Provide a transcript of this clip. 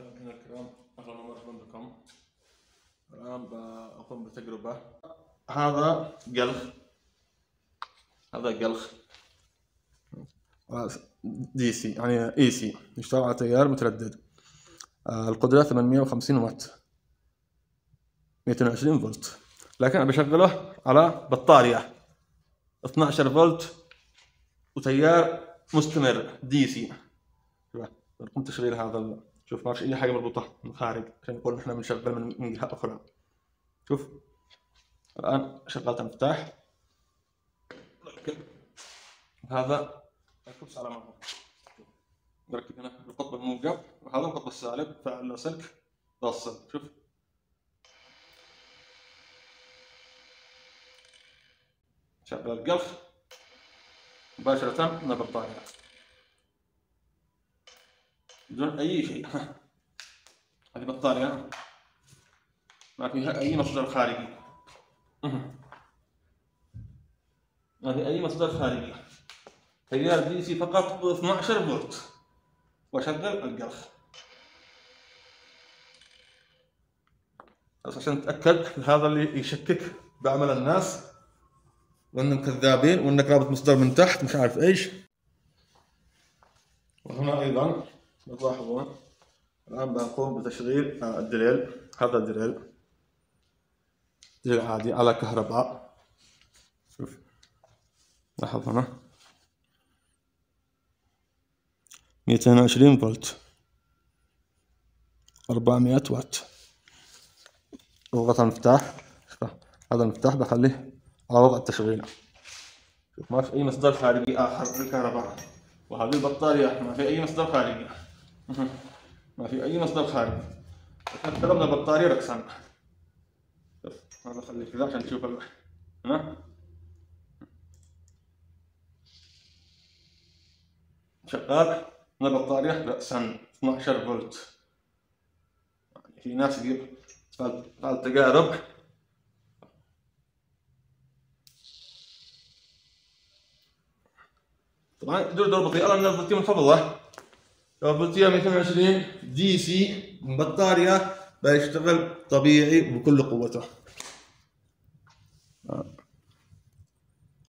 مستمعينا الكرام أهلا ومرحبا بكم. الآن بقوم بتجربة. هذا قلخ. هذا قلخ. DC يعني AC يشتغل على تيار متردد. آه، القدرة 850 واط. 220 فولت. لكن أنا بشغله على بطارية. 12 فولت وتيار مستمر. دي سي نقوم تشغيل هذا شوف ما أي حاجة مربوطة من الخارج عشان يقول إحنا بنشغل من من جهة أخرى. شوف الآن شغلت المفتاح هذا الكبس على ما هو. نركب هنا القطب الموجب. وهذا القطب السالب فعل سلك توصل شوف. شغل القلخ. مباشرة من البطارية بدون أي شيء. هذه بطارية. ما فيها أي مصدر خارجي. ما في أي مصدر خارجي. تيار دي سي فقط ب 12 فولت. وأشغل القلخ بس عشان نتأكد هذا اللي يشكك بعمل الناس. وإنهم كذابين وإنك رابط مصدر من تحت مش عارف إيش. وهنا أيضا. تلاحظون الآن بقوم بتشغيل آه، الدريل. هذا الدريل. دريل عادي على كهرباء. شوف. لاحظ هنا. 220 فولت. 400 واط اضغط المفتاح. هذا المفتاح بخليه على وضع التشغيل. شوف ما في أي مصدر خارجي آخر للكهرباء. وهذه البطارية ما في أي مصدر خارجي. ما في أي مصدر خارجي ضربنا البطارية ركسان شوف هذا خليه كذا عشان تشوف هنا شغال من البطارية رأسا 12 فولت. يعني في ناس يجيب فال تجارب. طبعا دور دور بطيء. لأن البطيء منخفضه البطيء 220 دي سي من بطاريه بيشتغل طبيعي بكل قوته.